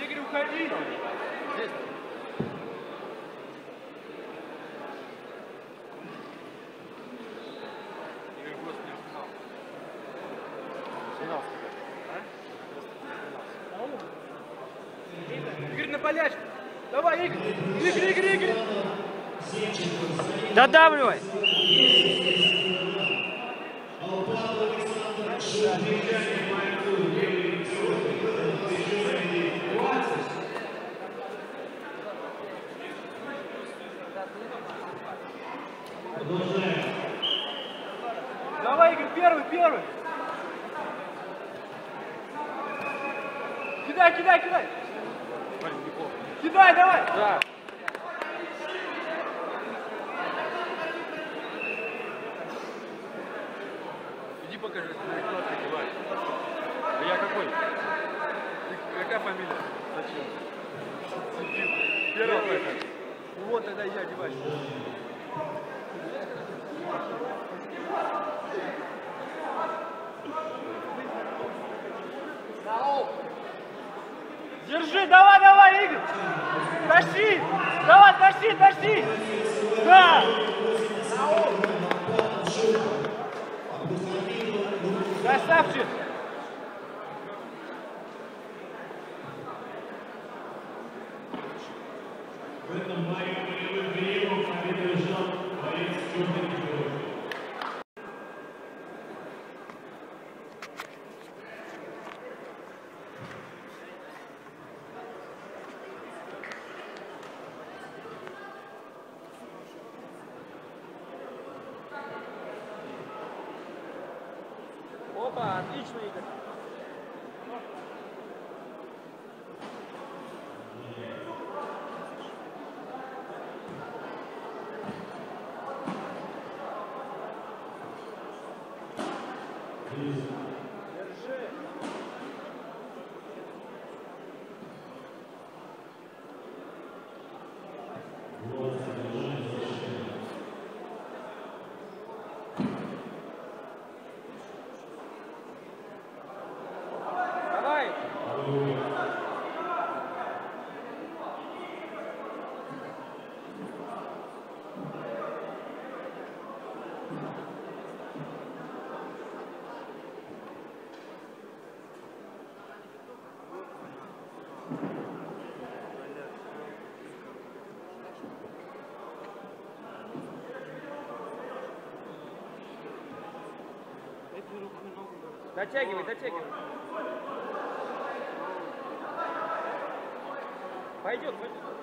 Игорь, уходи! На полячку! Давай, Игорь! Игорь, Игорь, Игорь! Додавливай. Давай, Игорь, первый, первый! Кидай, кидай, кидай! Кидай, давай! Да. Иди покажи, кто открывает. А я какой? Ты какая фамилия? Зачем? Первый это. Вот тогда я одеваюсь. Держи, давай, давай, Игорь! Тащи! Давай, тащи, тащи! Да! Красавчик! Опа, отлично, Игорь. Давай. Дотягивай, дотягивай. Пойдет, пойдет.